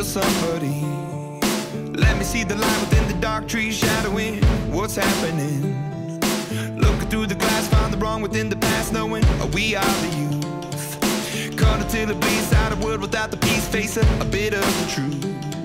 Will somebody let me see the light within the dark trees shadowing what's happening? Looking through the glass, find the wrong within the past, knowing we are the youth. Caught until it bleeds out of world without the peace, face a, a bit of the truth.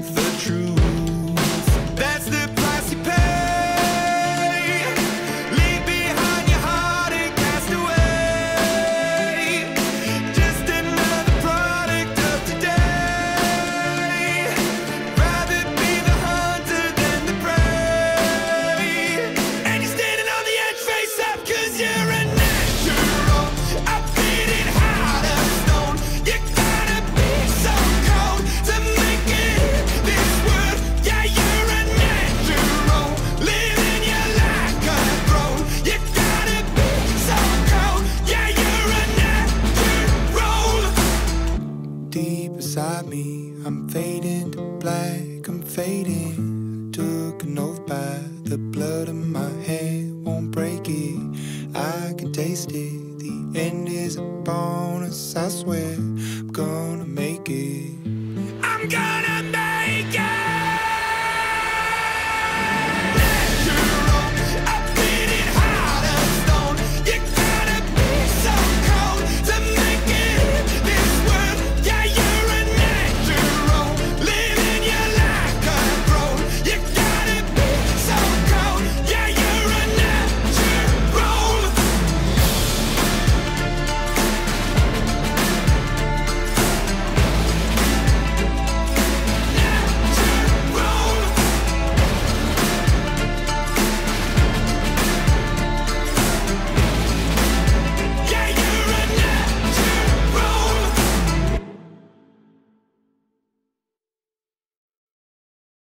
I'm fading to black, I'm fading. Took an oath by the blood of my hand, won't break it. I can taste it. The end is upon us, I swear.